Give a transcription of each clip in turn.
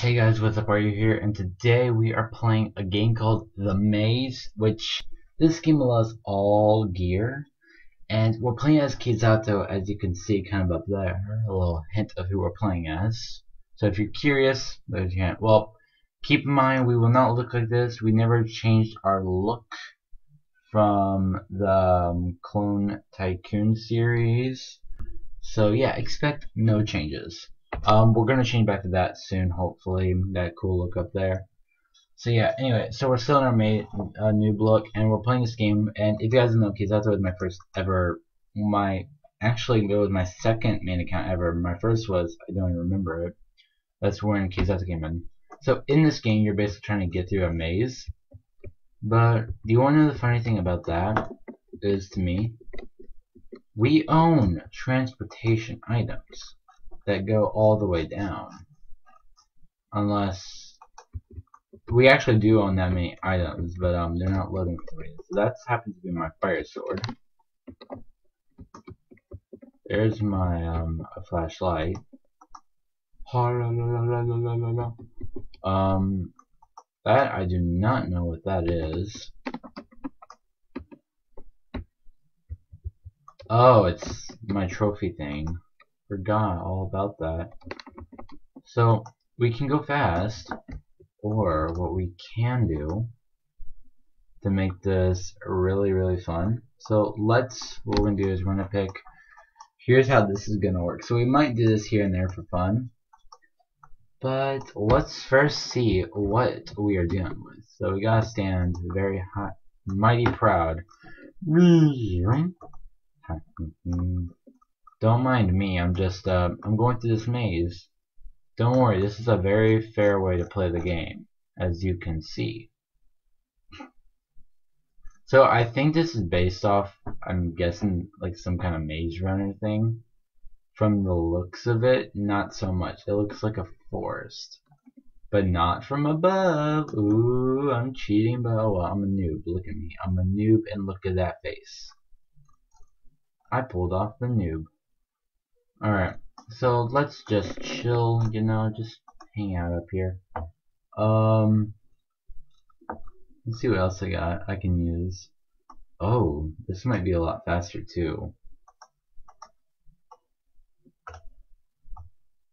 Hey guys, what's up? Are you here? And today we are playing a game called The Maze, which this game allows all gear. And we're playing as Kayzato, as you can see kind of up there. A little hint of who we're playing as. So if you're curious, there's your hand. Well, keep in mind we will not look like this. We never changed our look from the um, Clone Tycoon series. So yeah, expect no changes. Um, we're gonna change back to that soon, hopefully. That cool look up there. So yeah, anyway, so we're still in our made uh, new look, and we're playing this game. And if you guys don't know, Kayzato was my first ever, my actually it was my second main account ever. My first was I don't even remember it. That's when Kayzato came in. So in this game, you're basically trying to get through a maze. But do you want to know the funny thing about that? Is to me, we own transportation items that go all the way down. Unless we actually do own that many items, but um, they're not loading for me. So that happens to be my fire sword. There's my um flashlight. Um, that I do not know what that is. Oh, it's my trophy thing. Forgot all about that. So, we can go fast, or what we can do to make this really, really fun. So, let's, what we're going to do is we're going to pick, here's how this is going to work. So, we might do this here and there for fun. But let's first see what we are dealing with. So we gotta stand very high, mighty proud. Mm-hmm. Don't mind me, I'm just, uh, I'm going through this maze. Don't worry, this is a very fair way to play the game, as you can see. So I think this is based off, I'm guessing, like some kind of maze runner thing. From the looks of it, not so much. It looks like a forest. But not from above. Ooh, I'm cheating, but oh well, I'm a noob. Look at me. I'm a noob, and look at that face. I pulled off the noob. Alright, so let's just chill, you know, just hang out up here. Um, let's see what else I got I can use. Oh, this might be a lot faster too.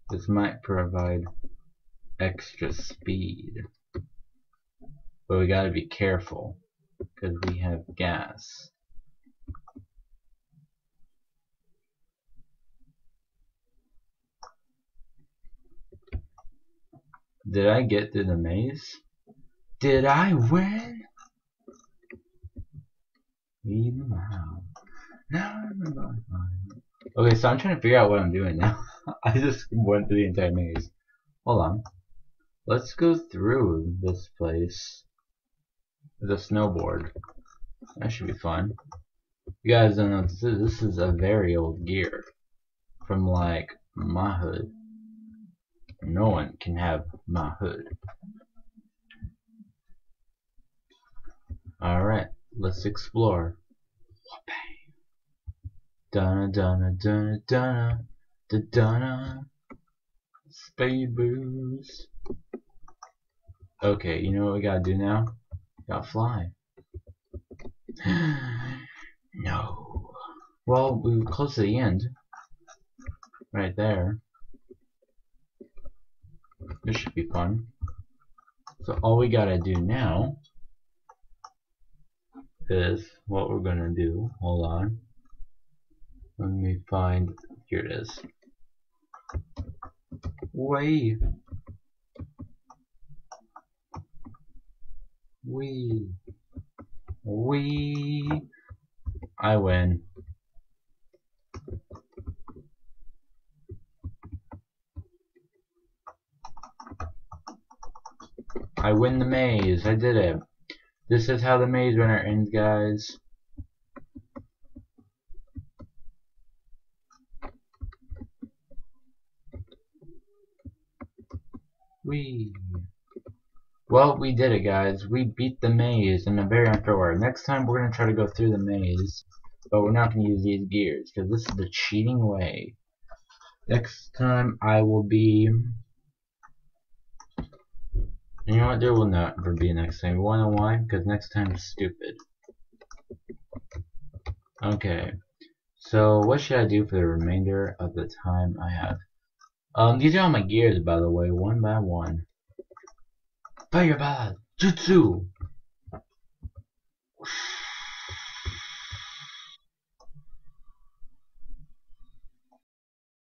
This might provide extra speed. But we gotta be careful, because we have gas. Did I get through the maze? Did I win? Now. Okay, so I'm trying to figure out what I'm doing now. I just went through the entire maze. Hold on. Let's go through this place a snowboard. That should be fun. You guys don't know this is. This is a very old gear. From like my hood. No one can have my hood. Alright, let's explore. Donna, Donna, Donna, Donna, da Donna. Spade. Okay, you know what we gotta do now? Gotta fly. no. Well, we were close to the end. Right there. This should be fun. So all we gotta do now is what we're gonna do. Hold on. Let me find, here it is. Way. We. We. I win. I win the maze. I did it. This is how the maze runner ends, guys. We. Well, we did it, guys. We beat the maze in a very unfair way. Next time, we're going to try to go through the maze. But we're not going to use these gears, because this is the cheating way. Next time, I will be you know what? There will never be a next time. You wanna know why? Because next time is stupid. Okay. So what should I do for the remainder of the time I have? Um, these are all my gears, by the way, one by one. Fireball! Jutsu! Whoosh.